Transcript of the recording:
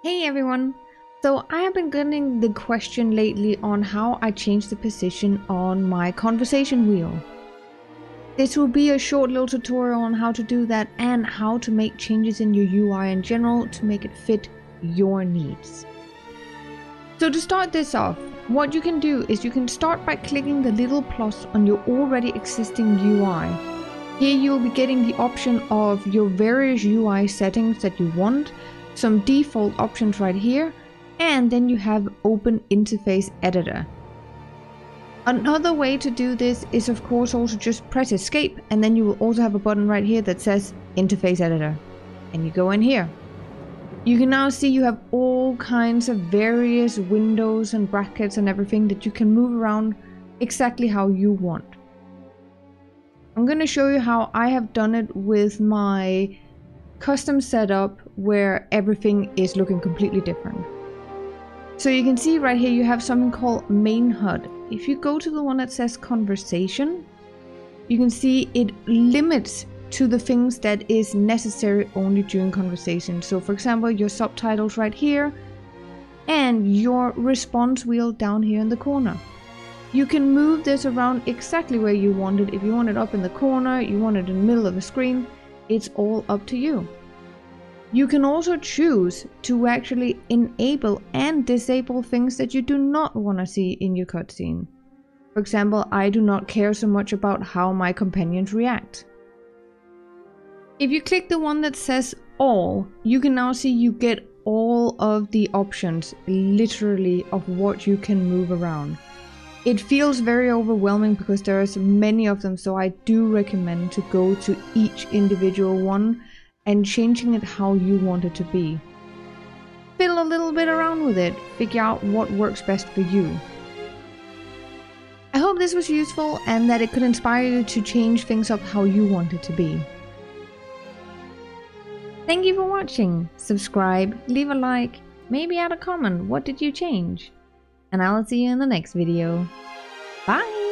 Hey everyone! So I have been getting the question lately on how I change the position on my conversation wheel. This will be a short little tutorial on how to do that and how to make changes in your UI in general to make it fit your needs. So to start this off, what you can do is you can start by clicking the little plus on your already existing UI. Here you will be getting the option of your various UI settings that you want some default options right here, and then you have Open Interface Editor. Another way to do this is of course also just press escape and then you will also have a button right here that says Interface Editor. And you go in here. You can now see you have all kinds of various windows and brackets and everything that you can move around exactly how you want. I'm going to show you how I have done it with my custom setup where everything is looking completely different. So you can see right here you have something called main HUD. If you go to the one that says conversation, you can see it limits to the things that is necessary only during conversation. So for example, your subtitles right here and your response wheel down here in the corner. You can move this around exactly where you want it. If you want it up in the corner, you want it in the middle of the screen, it's all up to you. You can also choose to actually enable and disable things that you do not want to see in your cutscene. For example, I do not care so much about how my companions react. If you click the one that says all, you can now see you get all of the options, literally, of what you can move around. It feels very overwhelming because there are so many of them, so I do recommend to go to each individual one and changing it how you want it to be. Fiddle a little bit around with it, figure out what works best for you. I hope this was useful and that it could inspire you to change things up how you want it to be. Thank you for watching. Subscribe, leave a like, maybe add a comment. What did you change? and I'll see you in the next video. Bye!